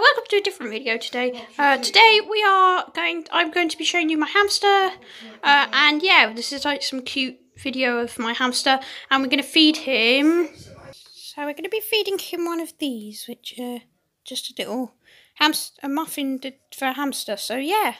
welcome to a different video today. Uh, today we are going. I'm going to be showing you my hamster, uh, and yeah, this is like some cute video of my hamster, and we're going to feed him. So we're going to be feeding him one of these, which uh, just a little hamster, a muffin for a hamster. So yeah.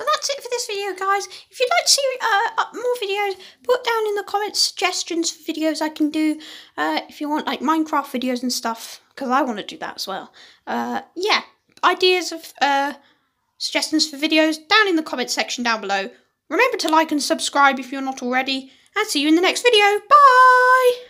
So that's it for this video, guys. If you'd like to see uh, more videos, put down in the comments suggestions for videos I can do. Uh, if you want like Minecraft videos and stuff, because I want to do that as well. Uh, yeah, ideas of uh, suggestions for videos down in the comment section down below. Remember to like and subscribe if you're not already. And see you in the next video. Bye!